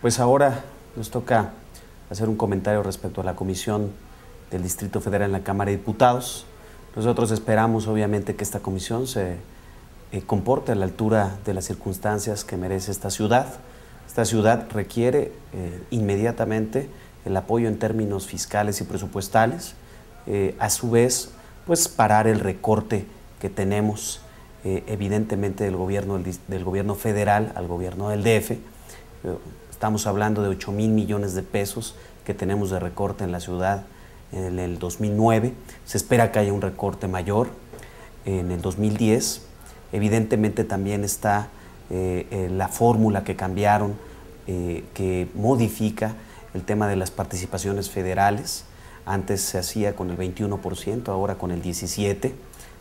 Pues ahora nos toca hacer un comentario respecto a la comisión del Distrito Federal en la Cámara de Diputados. Nosotros esperamos obviamente que esta comisión se eh, comporte a la altura de las circunstancias que merece esta ciudad. Esta ciudad requiere eh, inmediatamente el apoyo en términos fiscales y presupuestales, eh, a su vez, pues parar el recorte que tenemos evidentemente del gobierno, del gobierno federal al gobierno del DF Estamos hablando de 8 mil millones de pesos que tenemos de recorte en la ciudad en el 2009. Se espera que haya un recorte mayor en el 2010. Evidentemente también está eh, eh, la fórmula que cambiaron, eh, que modifica el tema de las participaciones federales. Antes se hacía con el 21%, ahora con el 17%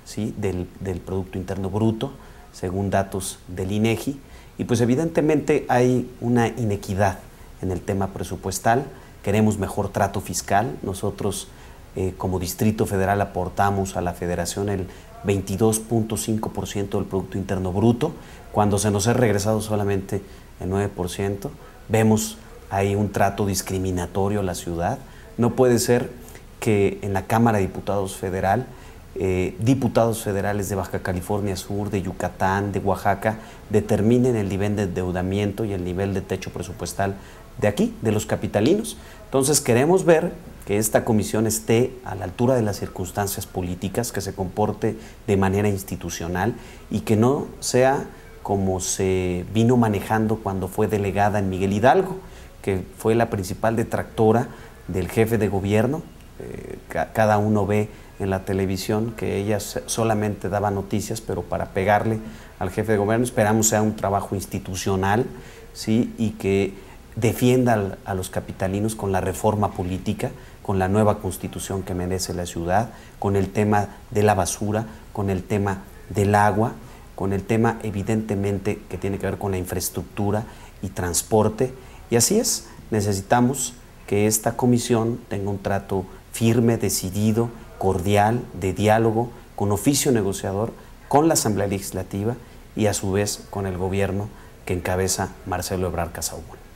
¿sí? del, del Producto Interno Bruto, según datos del INEGI. Y pues evidentemente hay una inequidad en el tema presupuestal, queremos mejor trato fiscal, nosotros eh, como Distrito Federal aportamos a la Federación el 22.5% del Producto Interno Bruto, cuando se nos ha regresado solamente el 9%, vemos ahí un trato discriminatorio a la ciudad, no puede ser que en la Cámara de Diputados Federal eh, diputados federales de Baja California Sur, de Yucatán, de Oaxaca, determinen el nivel de endeudamiento y el nivel de techo presupuestal de aquí, de los capitalinos. Entonces queremos ver que esta comisión esté a la altura de las circunstancias políticas, que se comporte de manera institucional y que no sea como se vino manejando cuando fue delegada en Miguel Hidalgo, que fue la principal detractora del jefe de gobierno. Eh, cada uno ve en la televisión, que ella solamente daba noticias, pero para pegarle al jefe de gobierno. Esperamos sea un trabajo institucional ¿sí? y que defienda a los capitalinos con la reforma política, con la nueva constitución que merece la ciudad, con el tema de la basura, con el tema del agua, con el tema evidentemente que tiene que ver con la infraestructura y transporte. Y así es, necesitamos que esta comisión tenga un trato firme, decidido cordial, de diálogo, con oficio negociador con la Asamblea Legislativa y a su vez con el gobierno que encabeza Marcelo Ebrard Casaubon.